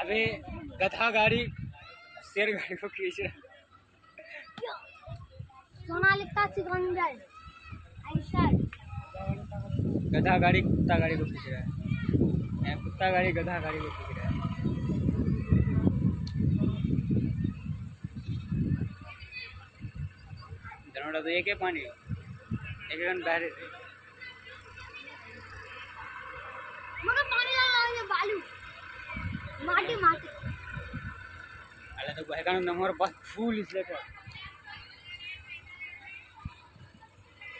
अभी गधा गाड़ी शेर गाड़ी को खींच रहा। सिकंदर गधा गाड़ी कुत्ता गाड़ी को खींच रहा है। यहाँ कुत्ता गाड़ी गधा गाड़ी को खींच रहा है। धनोड़ा तो एक है पानी एक गन बाहर मगर पानी डालना है बालू। माटी माटी। अरे तो बहकान नंबर बस फूल इसलिए तो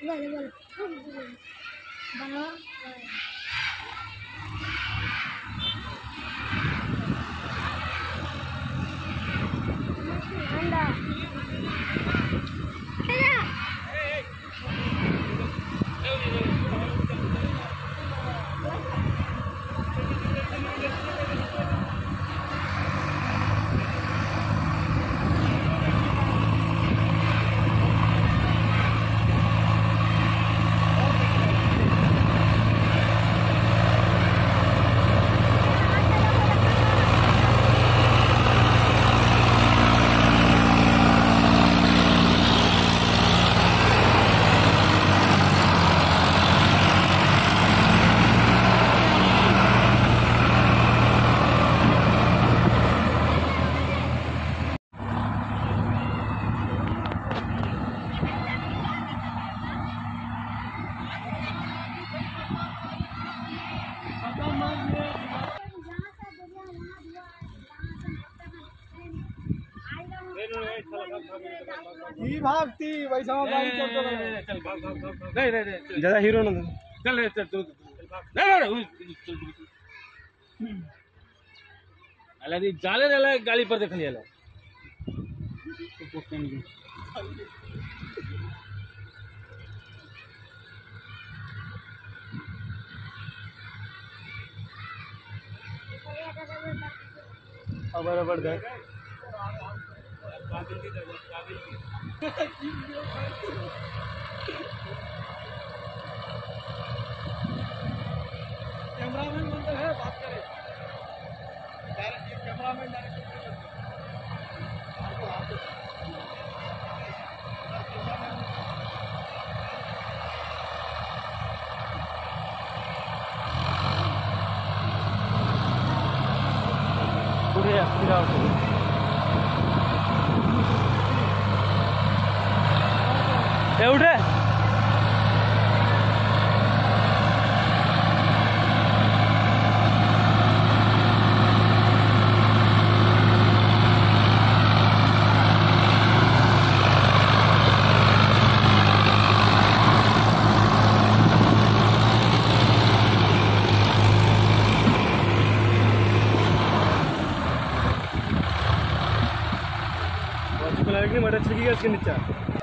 बोल बोल। 好了，嗯。ही भागती वैसा चल नहीं नहीं नहीं ज़्यादा हीरो ना चल रे चल तू नहीं नहीं नहीं अला दी जाले रेला गाड़ी पर देख लिया अबर अबर दे। कैमरामैन अंदर है बात करे। डायरेक्ट कैमरामैन डायरेक्ट पुढे या ए, उठ। रे वाचको लागि नि मटा छिकिगा इसके नीचे।